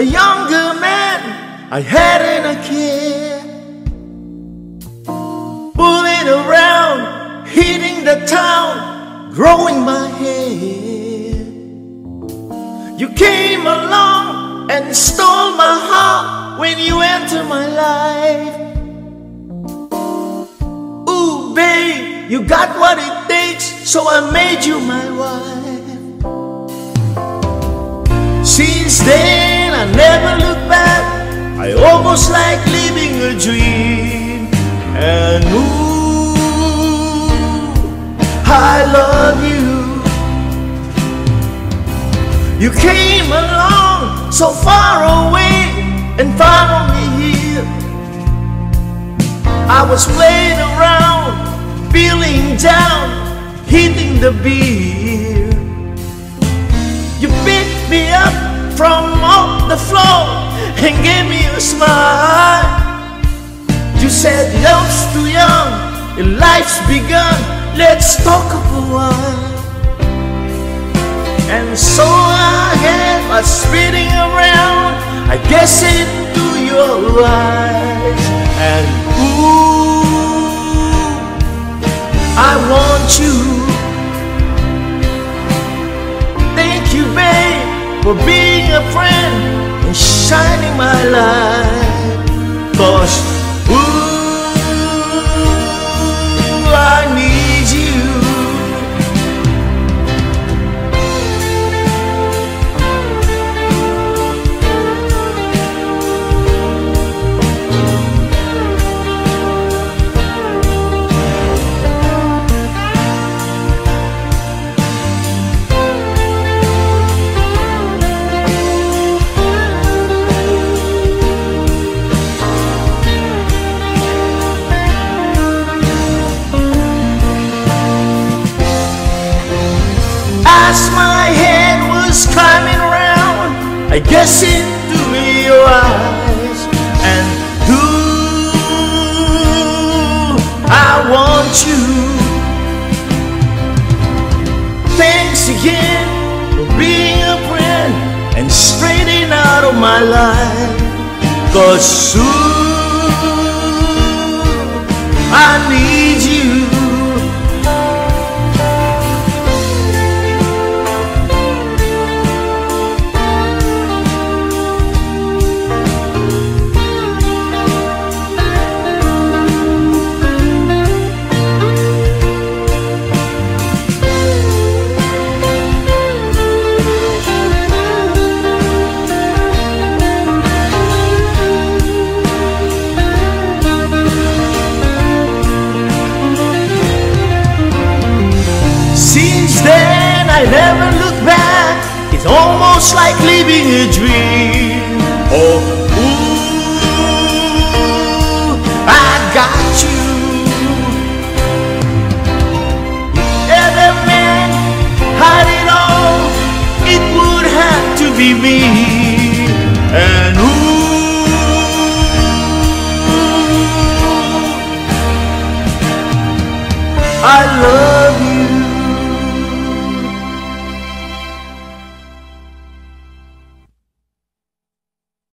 a younger man, I hadn't a care. Bulling around, hitting the town, growing my hair. You came along and stole my heart when you entered my life. Ooh, babe, you got what it takes, so I made you my wife. Since then, I never look back. I almost like living a dream. And ooh, I love you. You came along so far away and found me here. I was playing around, feeling down, hitting the beer. You picked me up from off the floor and gave me a smile. You said, Love's too young, your life's begun, let's talk a while. And so I had my spinning around, I guess into your eyes. And ooh, I want you. For being a friend and shining my light. Cause, I guess into your eyes. And ooh, I want you. Thanks again for being a friend and straightening out of my life. Cause soon almost like living a dream. Oh, ooh, I got you. Every man had it all, it would have to be me. And ooh, I love you.